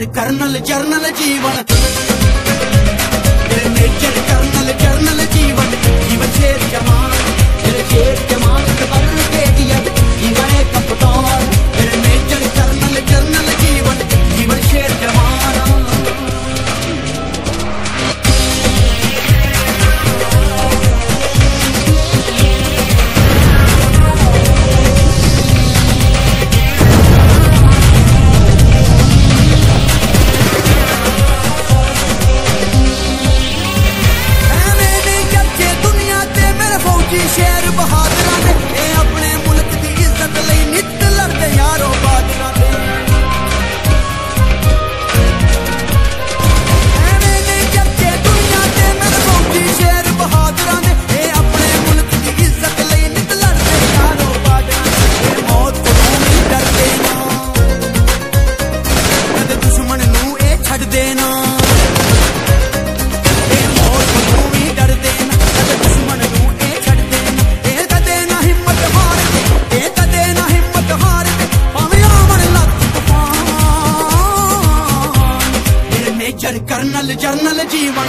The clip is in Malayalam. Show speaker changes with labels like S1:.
S1: നേച്ചർ കർണൽ ജർണൽ ജീവൻ നേച്ചർ കർണൽ ജർണൽ ജീവൻ ഇവ ചേരിയമാ ਜਰਨਲ ਜਰਨਲ ਜੀਵਨ